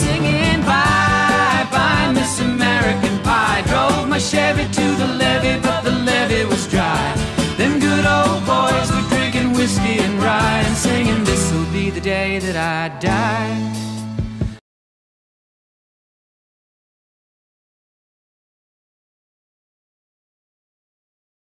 singing bye bye, Miss American Pie. Drove my Chevy to the levee, but the levee was dry. Them good old boys were drinking whiskey and rye and singing, This'll be the day that I die.